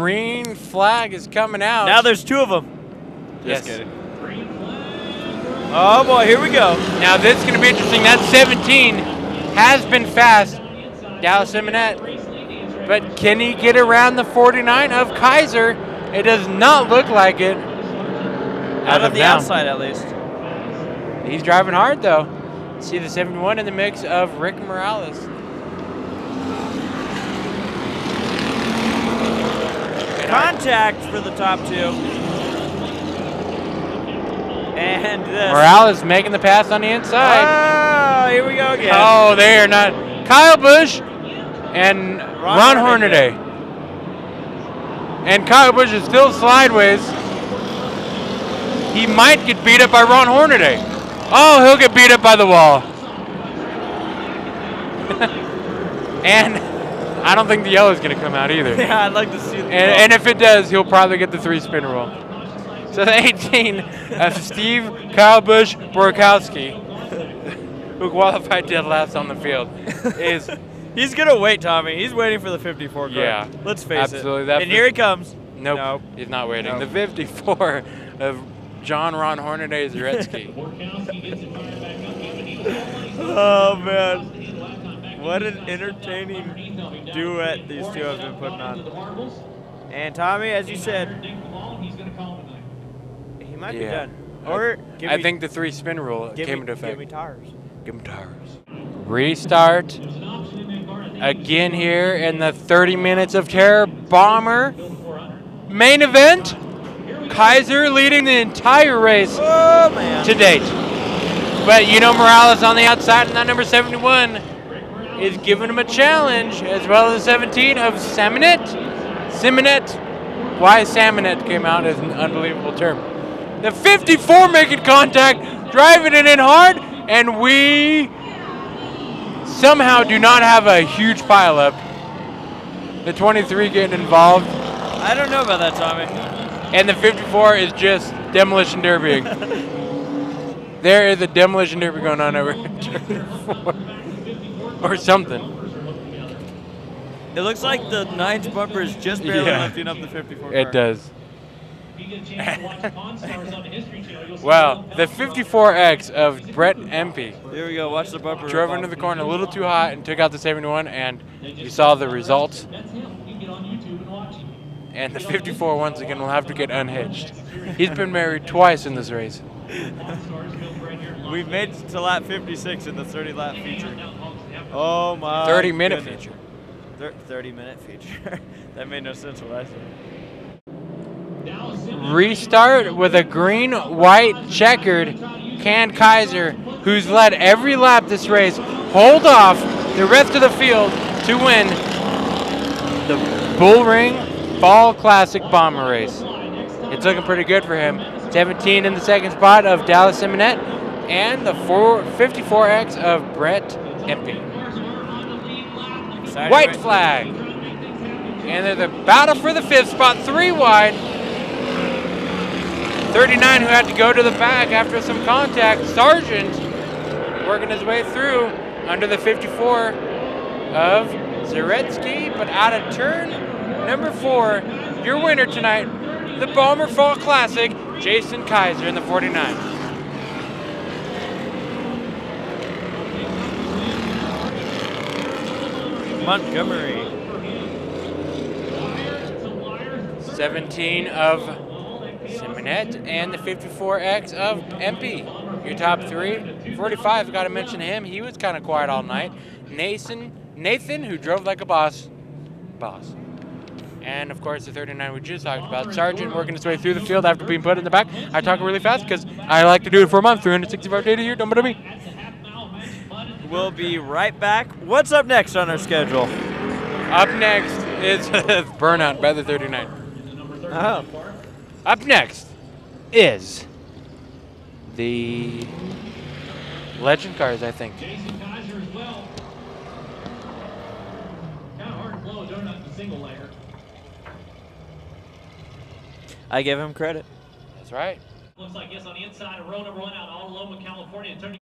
green flag is coming out. Now there's two of them. yes. Just kidding. Oh boy, here we go. Now this is going to be interesting. That 17 has been fast, Dallas Simonette. But can he get around the 49 of Kaiser? It does not look like it. Out of the now. outside at least. He's driving hard though. See the 71 in the mix of Rick Morales. Contact for the top two. And this. Morales making the pass on the inside. Oh, here we go again. Oh, they are not. Kyle Busch and Ron, Ron Hornaday. And Kyle Busch is still sideways. He might get beat up by Ron Hornaday. Oh, he'll get beat up by the wall. and I don't think the yellow is going to come out either. Yeah, I'd like to see the And, and if it does, he'll probably get the three spin roll. So the 18 of Steve Kyle Busch Borkowski, who qualified dead last on the field, is He's gonna wait, Tommy. He's waiting for the 54 car. Yeah, Let's face absolutely. it. That and here he comes. nope, Nope. he's not waiting. Nope. The 54 of John Ron Hornaday Zaretsky. Oh man. What an entertaining duet these two have been putting on. And Tommy, as you said, he might be Yeah. done. Or give I me, think the three spin rule came me, into effect. Give me tires. Give him tires. Restart. Again here in the 30 minutes of terror. Bomber. Main event. Kaiser leading the entire race Oh to date. But you know Morales on the outside and that number 71 is giving him a challenge as well as 17 of Simonet. Simonet. Why Simonet came out as an unbelievable term. The 54 making contact, driving it in hard, and we somehow do not have a huge pileup. The 23 getting involved, I don't know about that, Tommy. and the 54 is just demolition derbying. there is a demolition derby going on over turn four. or something. It looks like the ninth bumper is just barely Yeah. lifting up the 54 It does. Wow, the 54X of Brett Empey Here we go. Watch the bumper. drove rip into the corner a little too hot and took out the 71, and you saw the result. And watch it. And the 54 once again will have to get unhitched. He's been married twice in this race. We've made it to lap 56 in the 30 lap feature. Oh my. 30 minute goodness. feature. Thir- 30 minute feature. that made no sense what I said. Restart with a green, white, checkered Can Kaiser, who's led every lap this race, hold off the rest of the field to win the Bull Ring Fall Classic Bomber race. It's looking pretty good for him. 17 in the second spot of Dallas Simonette and the 4 54X of Brett Empey. Exciting White race. flag. And they're the battle for the fifth spot, three wide. 39 who had to go to the back after some contact. Sargent working his way through under the 54 of Zaretsky, but out of turn number four, your winner tonight, the Bomber Fall Classic, Jason Kaiser in the 49. Montgomery. 17 of Simonet and the 54X of Empey. Your top three. 45, got to mention him. He was kind of quiet all night. Nathan, Nathan, who drove like a boss. Boss. And of course, the 39 we just talked about. Sergeant working his way through the field after being put in the back. I talk really fast because I like to do it for a month, 365 days a year. Don't bother me. We'll be right back. What's up next on our schedule? Up next is Burnout by the 39. Oh. Up next is the Legend Cars, I think. Jason Kaiser as well. Kind hard to blow doing up the single layer. I give him credit. That's right. Looks like yes on the inside of row number one out all Loma, California. Turning